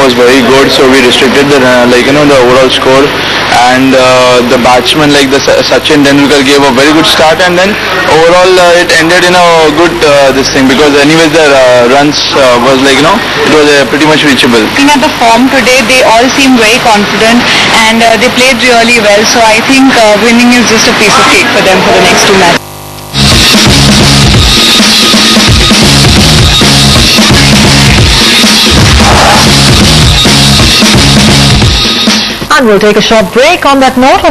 was very good, so we restricted the uh, like you know the overall score, and uh, the batsman like the Sachin Tendulkar gave a very good start, and then overall uh, it ended in a good this thing because anyways the runs was like you know it was pretty much reachable. Looking at the form today, they all seem very confident and they played really well. So I think winning is just a piece of cake for them for the next two matches. And we'll take a short break on that note.